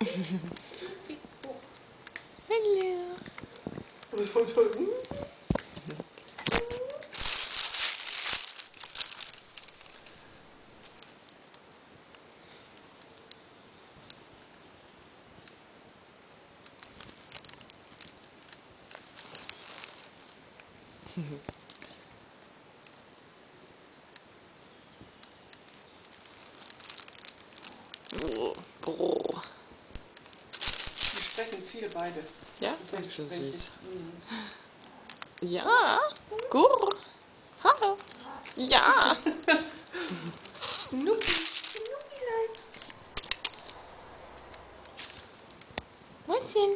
Hallo. Oh. Die sprechen viel beide. Ja, Das ist so süß. Mhm. Ja, Gur. Hallo. Ja. Nuki. Mäuschen.